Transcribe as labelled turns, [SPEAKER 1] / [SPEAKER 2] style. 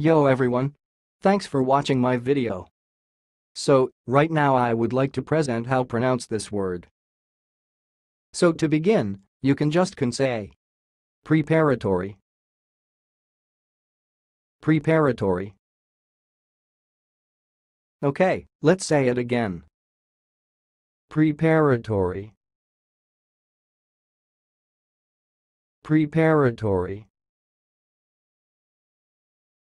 [SPEAKER 1] Yo everyone. Thanks for watching my video. So, right now I would like to present how pronounce this word. So to begin, you can just can say preparatory preparatory Okay, let's say it again. Preparatory Preparatory